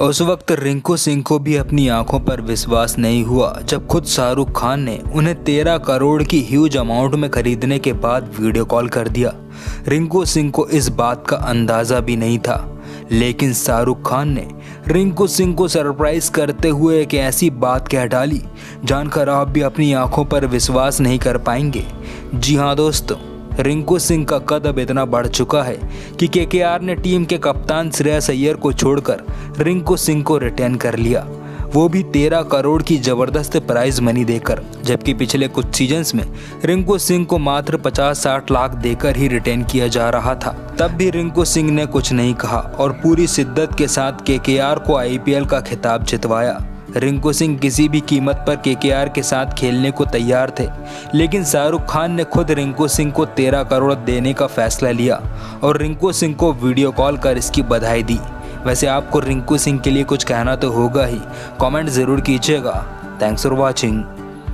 उस वक्त रिंकू सिंह को भी अपनी आँखों पर विश्वास नहीं हुआ, जब खुद शाहरुख खान ने उन्हें तेरह करोड़ की ह्यूज अमाउंट में खरीदने के बाद वीडियो कॉल कर दिया। रिंकू सिंह को इस बात का अंदाज़ा भी नहीं था, लेकिन शाहरुख खान ने रिंकू सिंह को सरप्राइज़ करते हुए एक ऐसी बात कह डाली, जानकर आप भी अपनी आँखों पर विश्वास नहीं कर पाएँगे। जी हाँ दोस्तों रिंकू सिंह का कद अब इतना बढ़ चुका है कि केकेआर ने टीम के कप्तान श्रेयस अय्यर को छोड़कर रिंकू सिंह को रिटर्न कर लिया। वो भी तेरह करोड़ की ज़बरदस्त प्राइज मनी देकर, जबकि पिछले कुछ सीजन्स में रिंकू सिंह को मात्र 50-60 लाख देकर ही रिटेन किया जा रहा था। तब भी रिंकू सिंह ने कुछ नहीं कहा और पूरी शिद्दत के साथ केकेआर को आईपीएल का खिताब जितवाया। रिंकू सिंह किसी भी कीमत पर केकेआर के साथ खेलने को तैयार थे, लेकिन शाहरुख खान ने खुद रिंकू सिंह को तेरह करोड़ देने का फैसला लिया और रिंकू सिंह को वीडियो कॉल कर इसकी बधाई दी। वैसे आपको रिंकू सिंह के लिए कुछ कहना तो होगा ही। कॉमेंट ज़रूर कीजिएगा। Thanks for watching